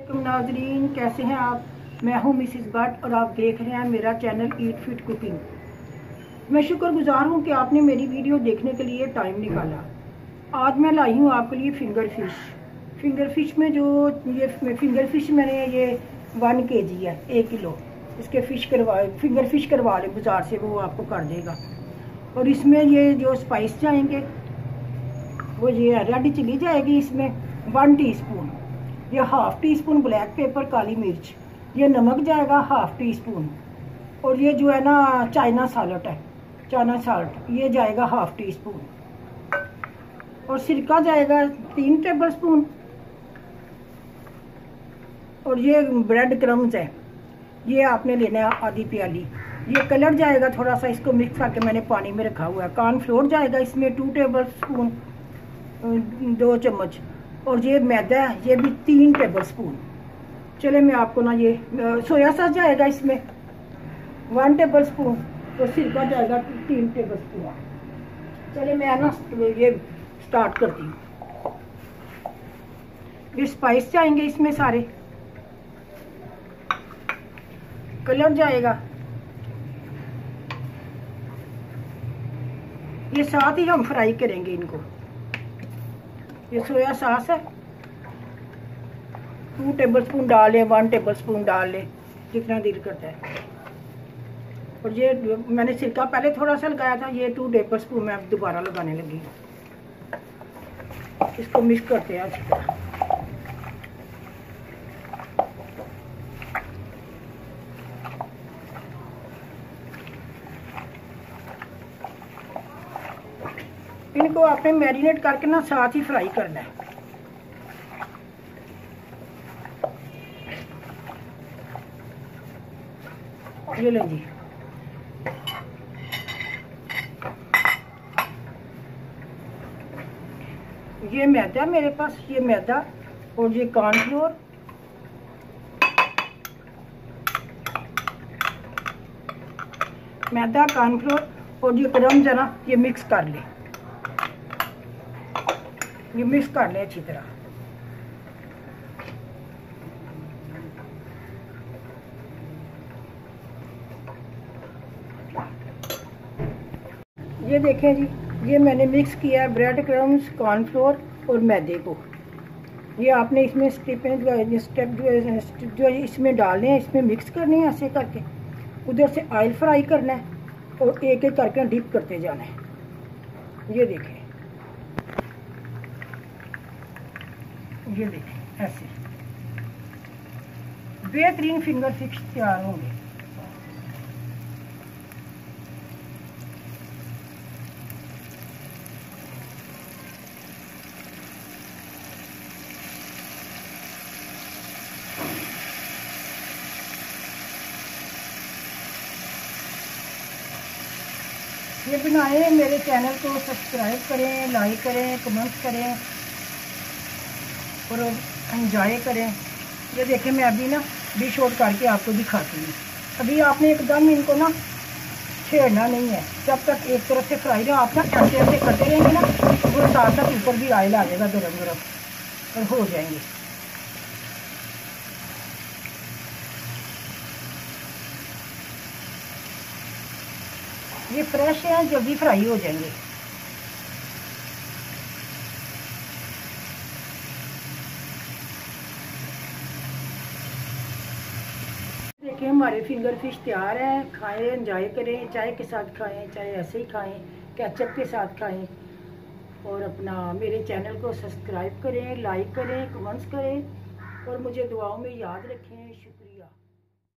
नाजरीन, कैसे हैं आप? मैं हूँ मिसिस भट्ट और आप देख रहे हैं मेरा चैनल ईट फिट कुकिंग मैं शुक्रगुजार हूँ कि आपने मेरी वीडियो देखने के लिए टाइम निकाला। आज मैं लाई हूँ आपके लिए फिंगर फ़िश फिंगर फ़िश में जो ये फिंगर फ़िश मैंने ये वन के जी है, एक किलो। इसके फ़िश करवा फिंगर फ़िश करवा लें बाज़ार से वो आपको कर देगा। और इसमें ये जो स्पाइस जाएँगे, वो ये रेड चिली जाएगी इसमें वन टीस्पून ये half teaspoon black pepper काली मिर्च। ये नमक जाएगा हाफ़ टी स्पून और ये जो है ना, चाइना साल्ट है। चाइना साल्ट ये जाएगा हाफ़ टी स्पून और सिरका जाएगा तीन टेबल स्पून और ये ब्रेड क्रम्स है। ये आपने लेना है आधी प्याली। ये कलर जाएगा थोड़ा सा, इसको मिक्स करके मैंने पानी में रखा हुआ है। कॉर्नफ्लोर जाएगा इसमें टू टेबल स्पून दो चम्मच। और ये मैदा है, ये भी तीन टेबल स्पून। चले, मैं आपको ना ये सोया सॉस जाएगा इसमें। वन टेबल स्पून और सिरका जाएगा तीन टेबल स्पून चले, मैं ना ये स्टार्ट करती हूँ। ये स्पाइस जाएँगे इसमें सारे। कलर जाएगा। ये साथ ही हम फ्राई करेंगे इनको। ये सोया सास है। टू टेबल स्पून डाल लें वन टेबल स्पून डाल लें, जितना दिल करता है। और ये मैंने सिरका पहले थोड़ा सा लगाया था, ये टू टेबल स्पून मैं दोबारा लगाने लगी। इसको मिक्स करते हैं अच्छी तरह इनको आपने मैरिनेट करके ना साथ ही फ्राई करना है। ये लें जी। ये मैदा मेरे पास, ये मैदा और ये कॉर्नफ्लोर मैदा कॉर्नफ्लोर और ये क्रम जरा ये मिक्स कर ले। ये मिक्स कर लें अच्छी तरह ये देखें जी, ये मैंने मिक्स किया है ब्रेड क्रम्स कॉर्नफ्लोर और मैदे को। ये आपने इसमें स्टेपें स्टेप जो है जो है इसमें डालने हैं, इसमें मिक्स करने हैं ऐसे करके। उधर से ऑयल फ्राई करना है और एक एक करके डिप करते जाना है। ये देखें। ये देखें, ऐसे। बेहतरीन फिंगर फिक्स तैयार होंगे। ये बनाए मेरे चैनल को सब्सक्राइब करें लाइक करें कमेंट करें। और इंजॉय करें। ये देखें, मैं अभी ना डिश आउट करके आपको दिखाती हूँ। अभी आपने एकदम इनको ना छेड़ना नहीं है। जब तक एक तरफ़ से फ्राई ना आप ना ऐसे ऐसे करते रहेंगे ना, वो साथ साथ ऊपर भी आयल आ जाएगा गर्म गर्म और हो जाएँगे। ये फ्रेश है जल्दी फ्राई हो जाएँगे। देखिए हमारे फिंगर फ़िश तैयार हैं, खाएँ इंजॉय करें चाय के साथ खाएँ, चाहे ऐसे ही खाएँ कैचअप के साथ खाएँ। और अपना मेरे चैनल को सब्सक्राइब करें लाइक करें कमेंट्स करें। और मुझे दुआओं में याद रखें।